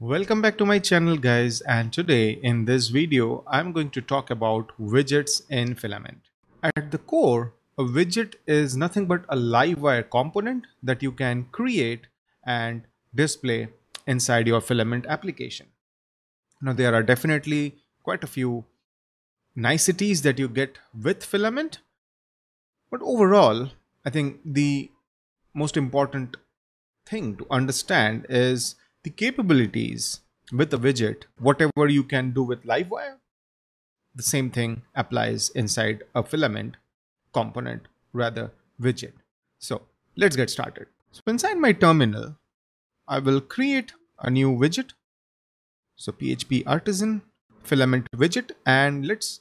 Welcome back to my channel guys and today in this video I'm going to talk about widgets in Filament. At the core a widget is nothing but a Livewire component that you can create and display inside your Filament application. Now there are definitely quite a few niceties that you get with Filament but overall I think the most important thing to understand is the capabilities with the widget, whatever you can do with Livewire, the same thing applies inside a filament component, rather widget. So let's get started. So inside my terminal, I will create a new widget. So PHP artisan filament widget and let's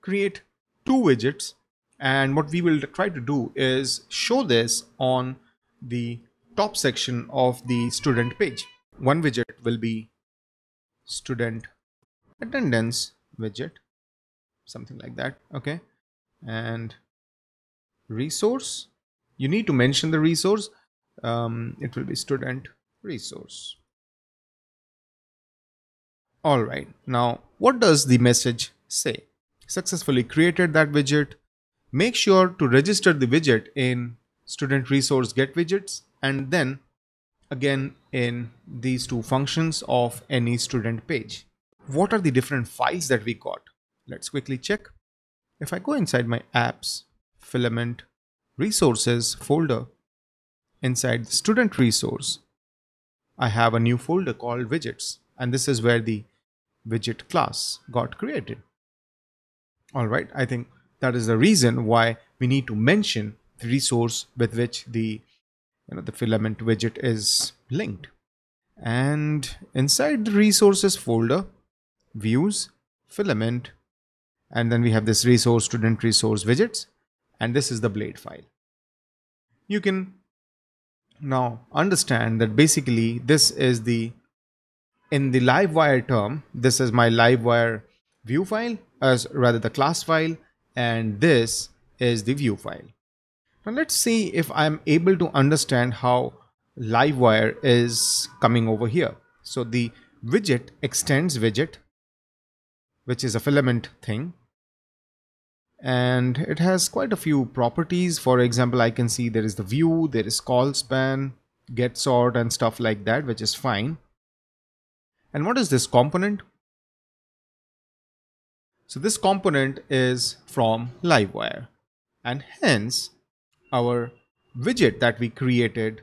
create two widgets and what we will try to do is show this on the top section of the student page. One widget will be student attendance widget, something like that. Okay. And resource, you need to mention the resource. Um, it will be student resource. All right. Now, what does the message say? Successfully created that widget. Make sure to register the widget in student resource get widgets and then again in these two functions of any student page. What are the different files that we got? Let's quickly check. If I go inside my apps, filament, resources folder, inside the student resource, I have a new folder called widgets and this is where the widget class got created. All right, I think that is the reason why we need to mention the resource with which the you know the filament widget is linked. And inside the resources folder views filament and then we have this resource student resource widgets and this is the blade file. You can now understand that basically this is the in the livewire term this is my livewire view file as rather the class file and this is the view file now let's see if I'm able to understand how Livewire is coming over here. So the widget extends widget, which is a filament thing. And it has quite a few properties. For example, I can see there is the view, there is call span, get sort and stuff like that, which is fine. And what is this component? So this component is from Livewire and hence our widget that we created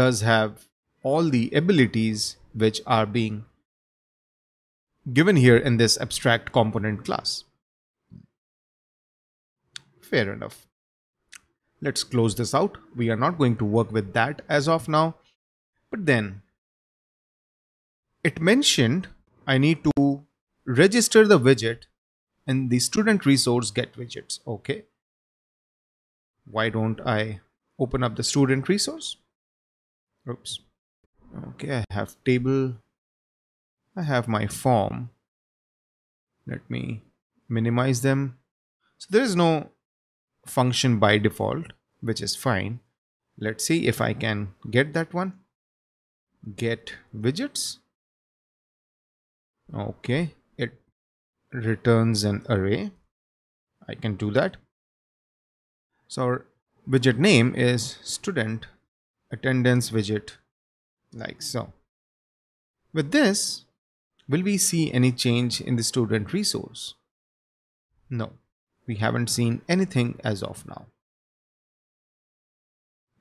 does have all the abilities which are being given here in this abstract component class. Fair enough. Let's close this out. We are not going to work with that as of now. But then it mentioned I need to register the widget in the student resource get widgets. Okay why don't I open up the student resource? Oops. Okay, I have table. I have my form. Let me minimize them. So there is no function by default, which is fine. Let's see if I can get that one. Get widgets. Okay, it returns an array. I can do that. So our widget name is student attendance widget like so. With this, will we see any change in the student resource? No, we haven't seen anything as of now.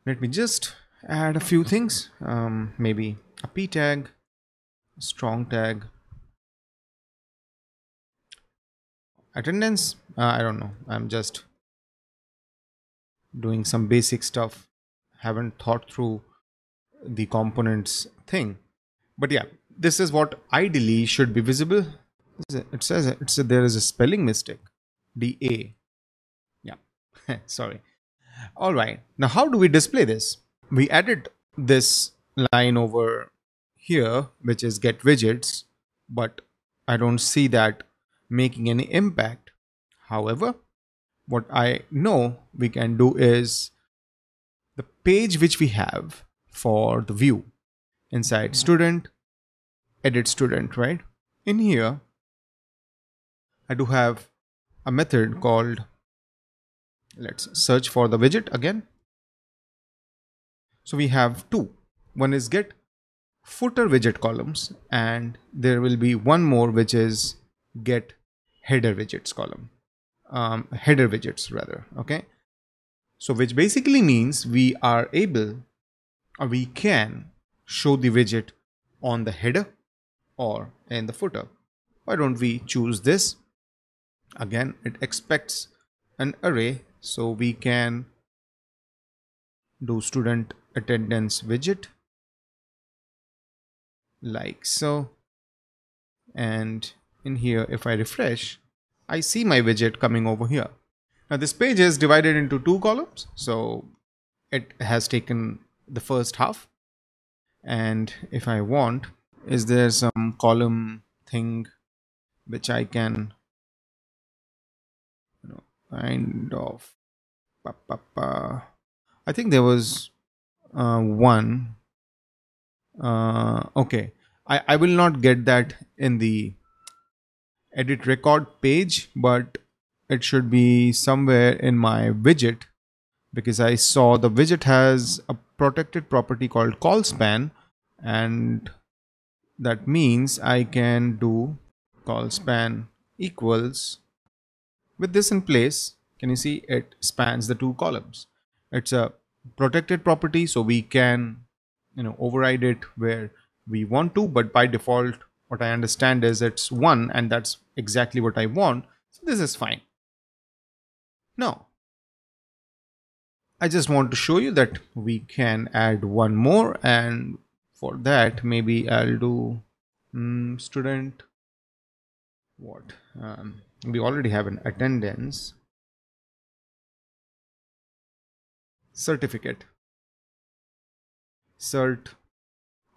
Let me just add a few things, um, maybe a p tag, strong tag, attendance, uh, I don't know, I'm just doing some basic stuff haven't thought through the components thing. But yeah this is what ideally should be visible. It says it's a, there is a spelling mistake. Da yeah. Sorry. All right. Now how do we display this? We added this line over here which is get widgets but i don't see that making any impact. However what I know we can do is the page which we have for the view inside student edit student, right? In here, I do have a method called let's search for the widget again. So we have two. One is get footer widget columns and there will be one more which is get header widgets column um, header widgets rather okay? So which basically means we are able or we can show the widget on the header or in the footer. Why don't we choose this? Again it expects an array so we can do student attendance widget like so. And in here if I refresh I see my widget coming over here. Now this page is divided into two columns so it has taken the first half. And if I want is there some column thing which I can you know kind of pa, pa, pa. I think there was uh, one. Uh, okay. I, I will not get that in the edit record page but it should be somewhere in my widget because I saw the widget has a protected property called call span and that means I can do call span equals with this in place. Can you see? It spans the two columns. It's a protected property so we can you know override it where we want to but by default what I understand is it's one and that's exactly what I want so this is fine. Now I just want to show you that we can add one more and for that maybe I'll do um, student what um, we already have an attendance certificate. Cert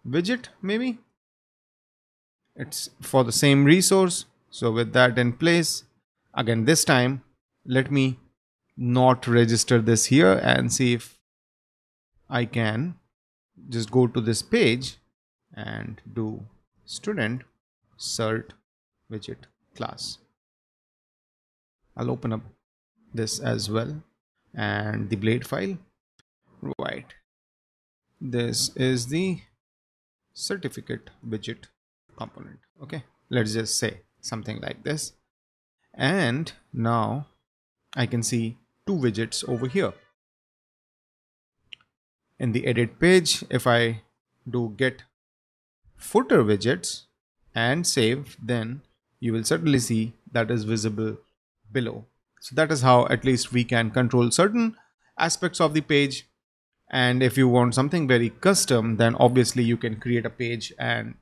widget maybe? It's for the same resource so with that in place again this time let me not register this here and see if I can just go to this page and do student cert widget class. I'll open up this as well and the blade file. Right. This is the certificate widget component. Okay. Let's just say something like this. And now I can see two widgets over here. In the edit page if I do get footer widgets and save then you will certainly see that is visible below. So that is how at least we can control certain aspects of the page. And if you want something very custom then obviously you can create a page and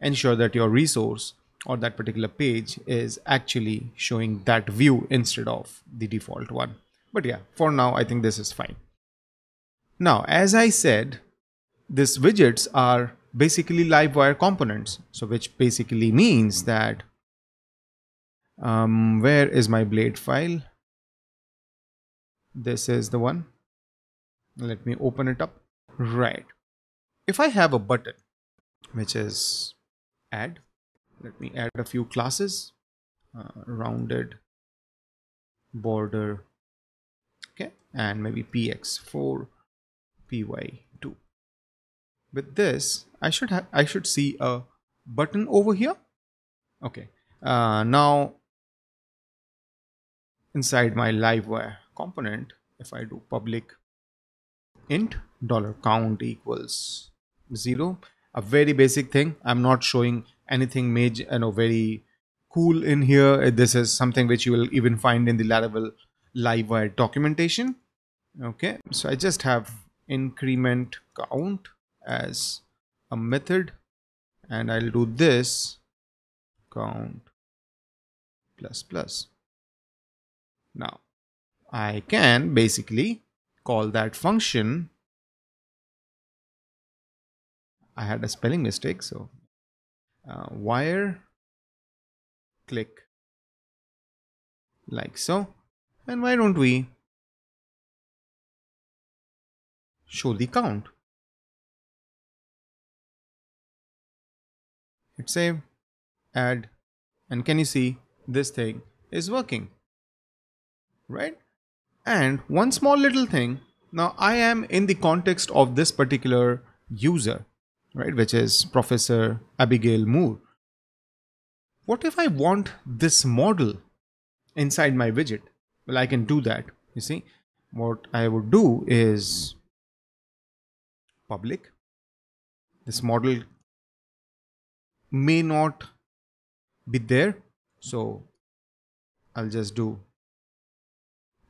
ensure that your resource or that particular page is actually showing that view instead of the default one. But yeah for now i think this is fine. Now as i said these widgets are basically livewire components. So which basically means that um, where is my blade file? This is the one. Let me open it up. Right. If I have a button which is add let me add a few classes. Uh, rounded border okay and maybe px4 py2 with this I should have I should see a button over here. Okay uh, now inside my livewire component if I do public int dollar count equals zero a very basic thing. I'm not showing anything major you know very cool in here. This is something which you will even find in the laravel livewire documentation. Okay so i just have increment count as a method and i'll do this count plus plus. Now i can basically call that function. I had a spelling mistake so uh, Uh, wire click like so. And why don't we show the count? Hit save add and can you see this thing is working right? And one small little thing. Now i am in the context of this particular user right which is professor abigail moore. What if i want this model inside my widget? Well i can do that you see. What i would do is public. This model may not be there so I'll just do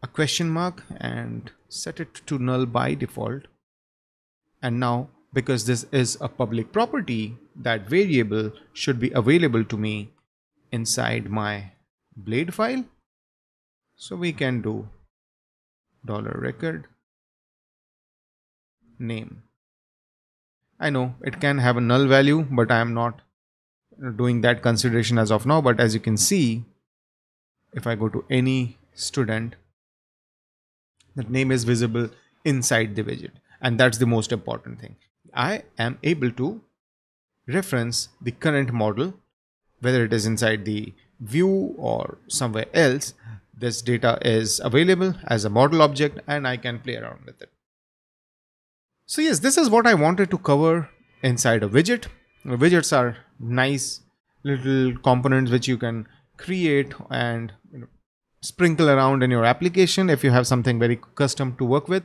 a question mark and set it to null by default. And now because this is a public property that variable should be available to me inside my blade file. So we can do dollar record name. I know it can have a null value but I am not doing that consideration as of now. But as you can see if I go to any student that name is visible inside the widget. And that's the most important thing I am able to reference the current model whether it is inside the view or somewhere else this data is available as a model object and I can play around with it. So yes, this is what I wanted to cover inside a widget. Widgets are nice little components which you can create and you know, sprinkle around in your application if you have something very custom to work with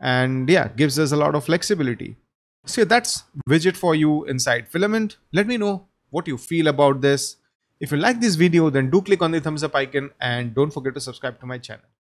and yeah gives us a lot of flexibility so that's widget for you inside filament. Let me know what you feel about this. If you like this video then do click on the thumbs up icon and don't forget to subscribe to my channel